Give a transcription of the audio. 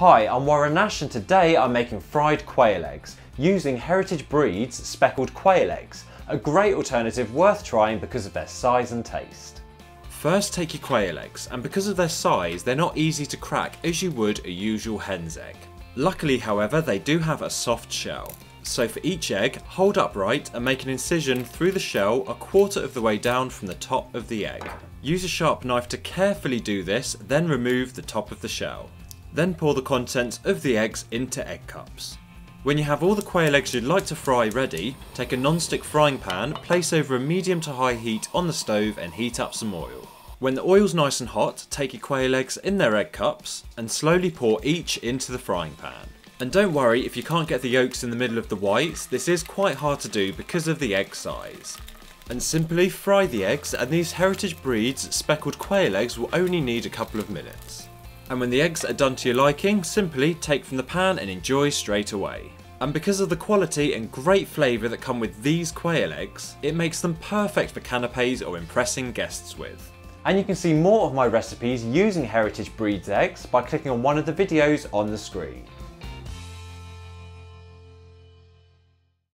Hi, I'm Warren Nash and today I'm making fried quail eggs using Heritage Breeds speckled quail eggs, a great alternative worth trying because of their size and taste. First take your quail eggs, and because of their size they're not easy to crack as you would a usual hen's egg. Luckily however they do have a soft shell, so for each egg hold upright and make an incision through the shell a quarter of the way down from the top of the egg. Use a sharp knife to carefully do this, then remove the top of the shell. Then pour the contents of the eggs into egg cups. When you have all the quail eggs you'd like to fry ready, take a non-stick frying pan, place over a medium to high heat on the stove and heat up some oil. When the oil's nice and hot, take your quail eggs in their egg cups and slowly pour each into the frying pan. And don't worry if you can't get the yolks in the middle of the whites, this is quite hard to do because of the egg size. And simply fry the eggs and these Heritage Breeds speckled quail eggs will only need a couple of minutes. And when the eggs are done to your liking, simply take from the pan and enjoy straight away. And because of the quality and great flavour that come with these quail eggs, it makes them perfect for canapes or impressing guests with. And you can see more of my recipes using Heritage Breeds eggs by clicking on one of the videos on the screen.